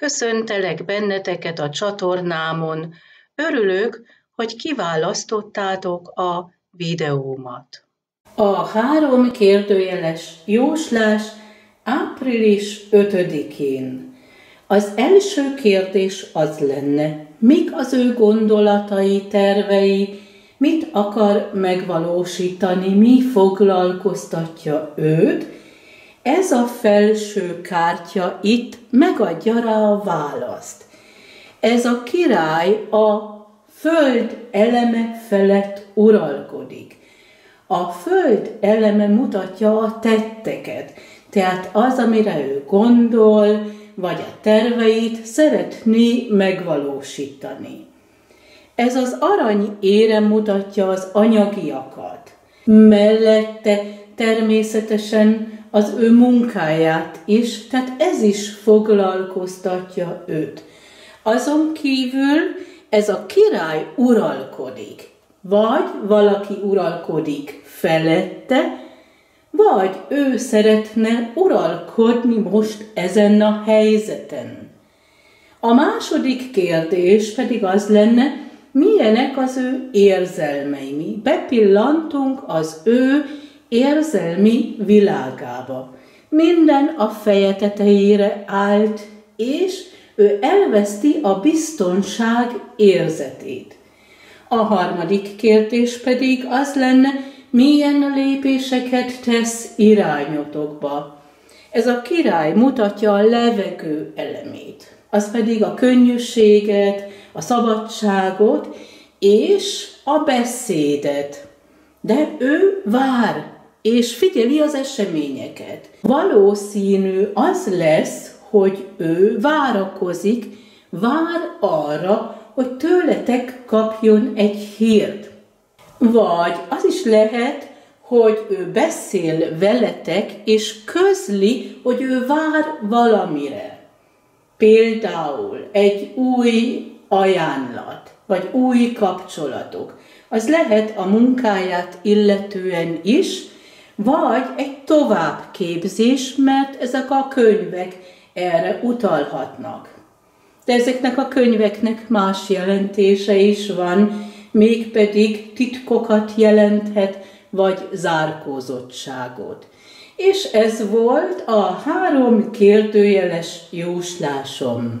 Köszöntelek benneteket a csatornámon. Örülök, hogy kiválasztottátok a videómat. A három kérdőjeles jóslás április 5-én. Az első kérdés az lenne, mik az ő gondolatai, tervei, mit akar megvalósítani, mi foglalkoztatja őt, ez a felső kártya itt megadja rá a választ. Ez a király a föld eleme felett uralkodik. A föld eleme mutatja a tetteket, tehát az, amire ő gondol, vagy a terveit szeretné megvalósítani. Ez az arany ére mutatja az anyagiakat. Mellette természetesen az ő munkáját is, tehát ez is foglalkoztatja őt. Azon kívül ez a király uralkodik, vagy valaki uralkodik felette, vagy ő szeretne uralkodni most ezen a helyzeten. A második kérdés pedig az lenne, milyenek az ő érzelmei. Bepillantunk az ő érzelmi világába. Minden a feje tetejére állt, és ő elveszti a biztonság érzetét. A harmadik kérdés pedig az lenne, milyen lépéseket tesz irányotokba. Ez a király mutatja a levegő elemét, az pedig a könnyűséget, a szabadságot és a beszédet. De ő vár, és figyeli az eseményeket. Valószínű az lesz, hogy ő várakozik, vár arra, hogy tőletek kapjon egy hírt. Vagy az is lehet, hogy ő beszél veletek, és közli, hogy ő vár valamire. Például egy új ajánlat, vagy új kapcsolatok. Az lehet a munkáját illetően is, vagy egy továbbképzés, mert ezek a könyvek erre utalhatnak. De ezeknek a könyveknek más jelentése is van, mégpedig titkokat jelenthet, vagy zárkózottságot. És ez volt a három kérdőjeles jóslásom.